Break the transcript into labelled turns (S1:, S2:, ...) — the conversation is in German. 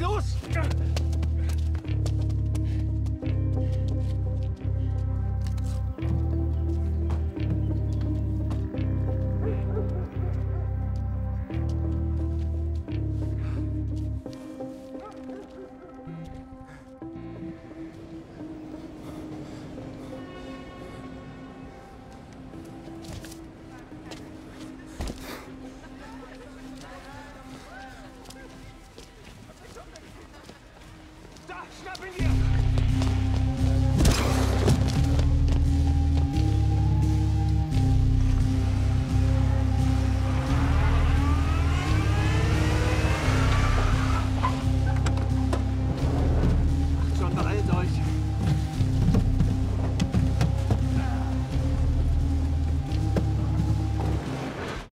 S1: los? Schnappen Schon beeilt euch.